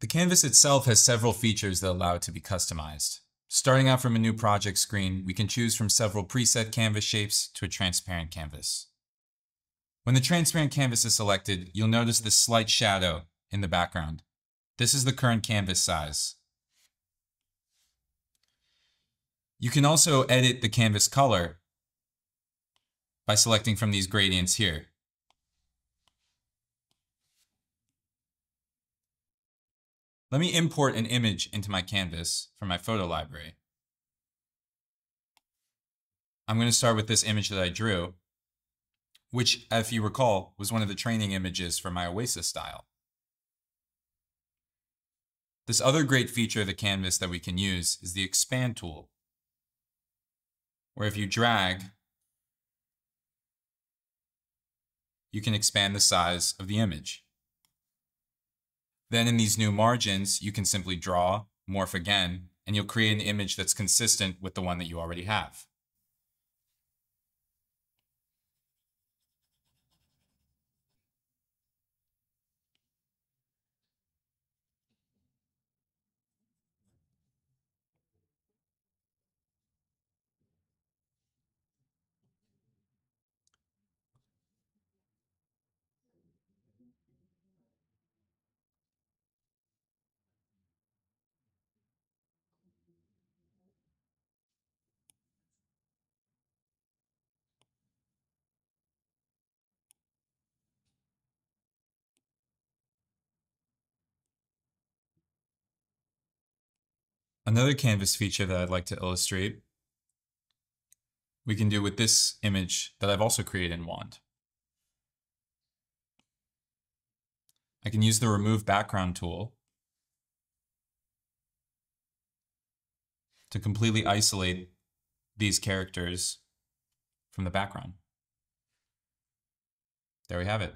The canvas itself has several features that allow it to be customized. Starting out from a new project screen, we can choose from several preset canvas shapes to a transparent canvas. When the transparent canvas is selected, you'll notice this slight shadow in the background. This is the current canvas size. You can also edit the canvas color by selecting from these gradients here. Let me import an image into my canvas from my photo library. I'm going to start with this image that I drew, which, if you recall, was one of the training images for my Oasis style. This other great feature of the canvas that we can use is the expand tool, where if you drag, you can expand the size of the image. Then in these new margins, you can simply draw, morph again, and you'll create an image that's consistent with the one that you already have. Another canvas feature that I'd like to illustrate, we can do with this image that I've also created in Wand. I can use the remove background tool to completely isolate these characters from the background. There we have it.